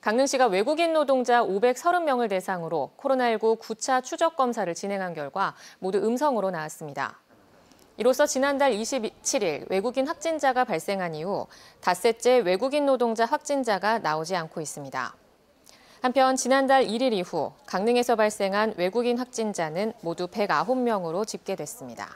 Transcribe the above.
강릉시가 외국인 노동자 530명을 대상으로 코로나19 9차 추적 검사를 진행한 결과 모두 음성으로 나왔습니다. 이로써 지난달 27일 외국인 확진자가 발생한 이후 닷새째 외국인 노동자 확진자가 나오지 않고 있습니다. 한편 지난달 1일 이후 강릉에서 발생한 외국인 확진자는 모두 109명으로 집계됐습니다.